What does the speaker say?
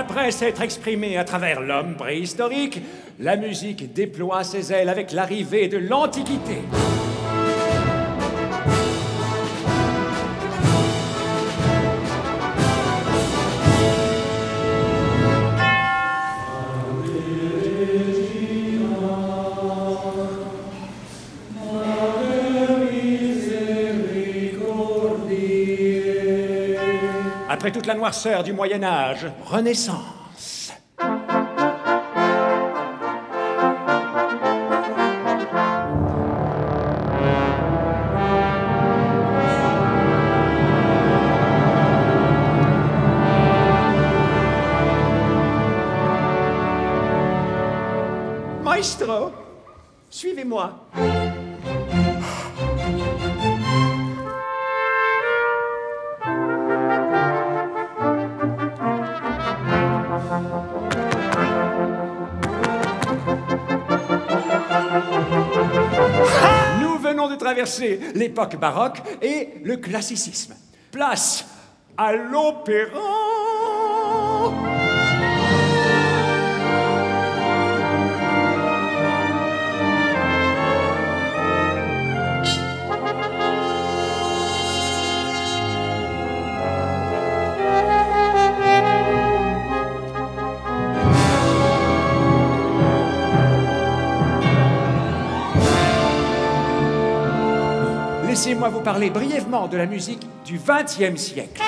Après s'être exprimée à travers l'homme préhistorique, la musique déploie ses ailes avec l'arrivée de l'Antiquité. Après toute la noirceur du Moyen Âge, Renaissance. Maestro, suivez-moi. L'époque baroque et le classicisme. Place à l'opéra. Laissez-moi vous parler brièvement de la musique du XXe siècle.